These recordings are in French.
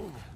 Ooh.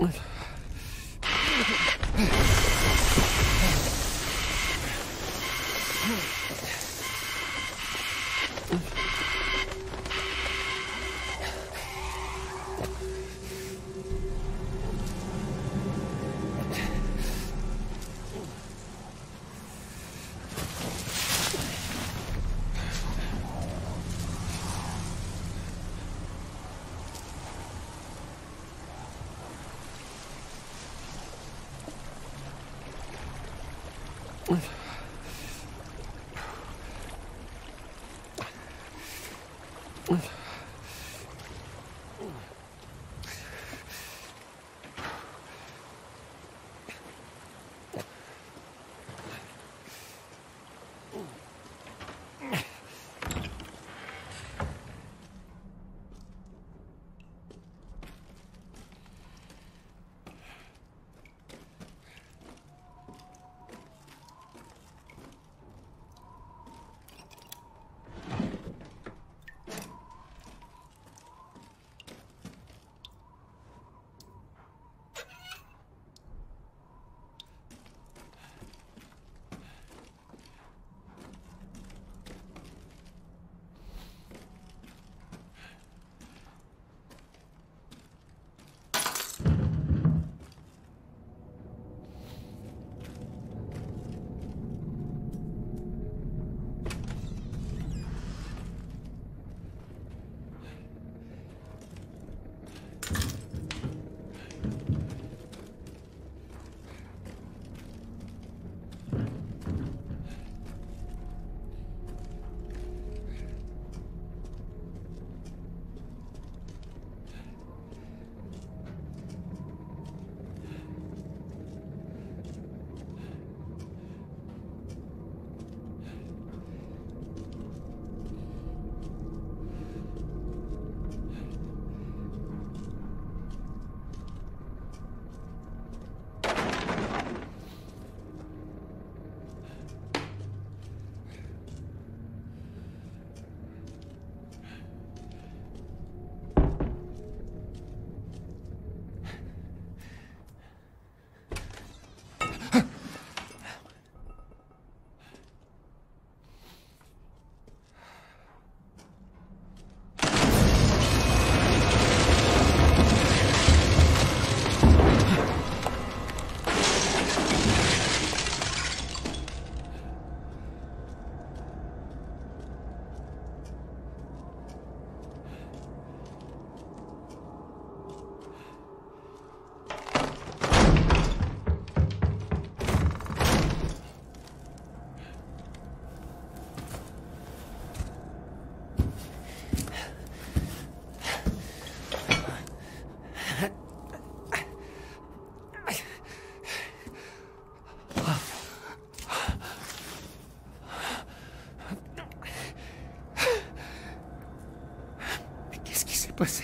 Ugh. Pues...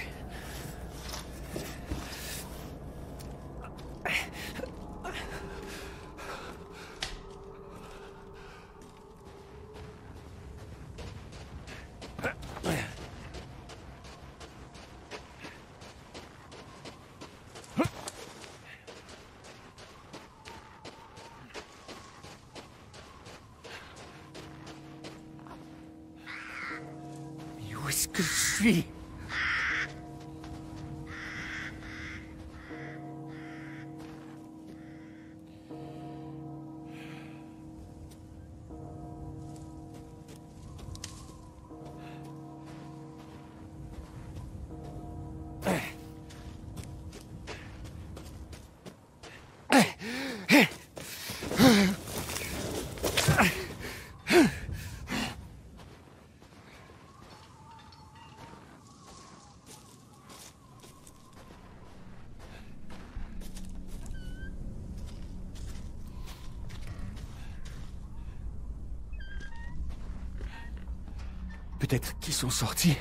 Sri. Peut-être qu'ils sont sortis.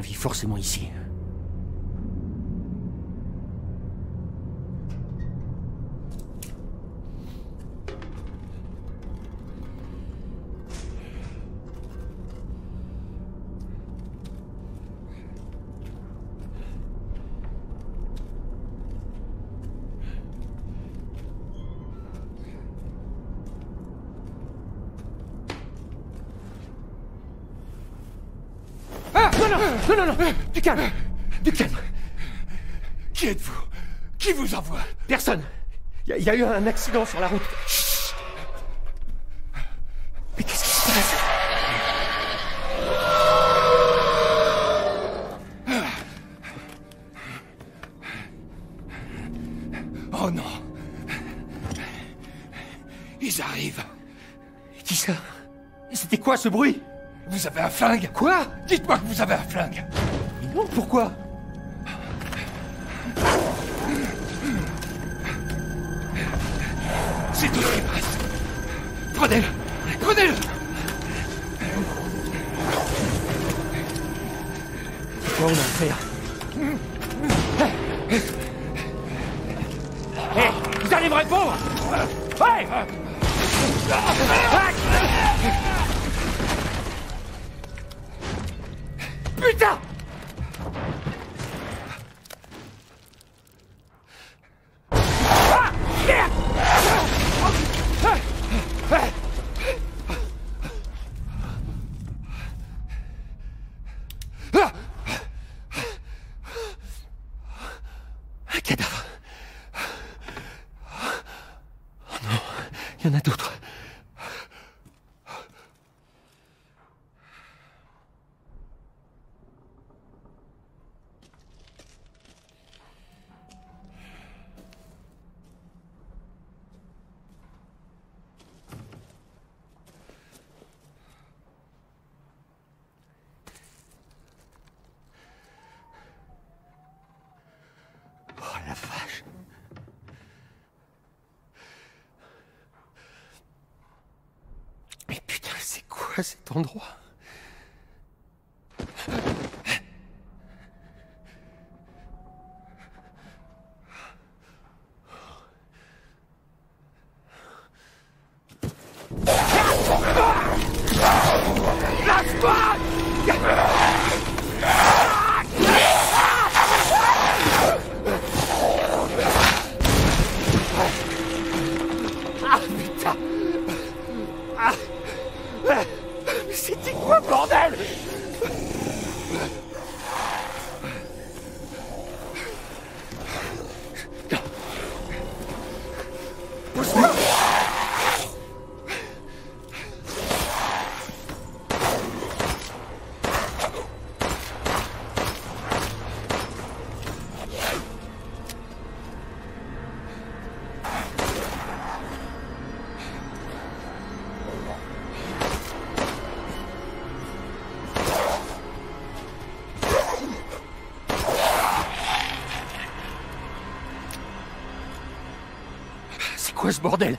Vit forcément ici. Non, non, non Du calme Du calme. Qui êtes-vous? Qui vous envoie? Personne. Il y, a- y a eu un accident sur la route. Mais qu'est-ce qui se passe? Oh non. Ils arrivent. Qui ça? C'était quoi ce bruit? Vous avez un flingue. Quoi? Dites-moi que vous avez un flingue. Mais non, pourquoi? C'est tout ce qui reste Prenez-le. Prenez-le. Quoi on a faire Hé Vous allez me répondre. Ouais Putain Ah Merde Un cadavre. Oh non, il y en a d'autres. Oh la vache. Mais putain, quoi cet endroit. Ah c'était quoi bordel C'est quoi ce bordel?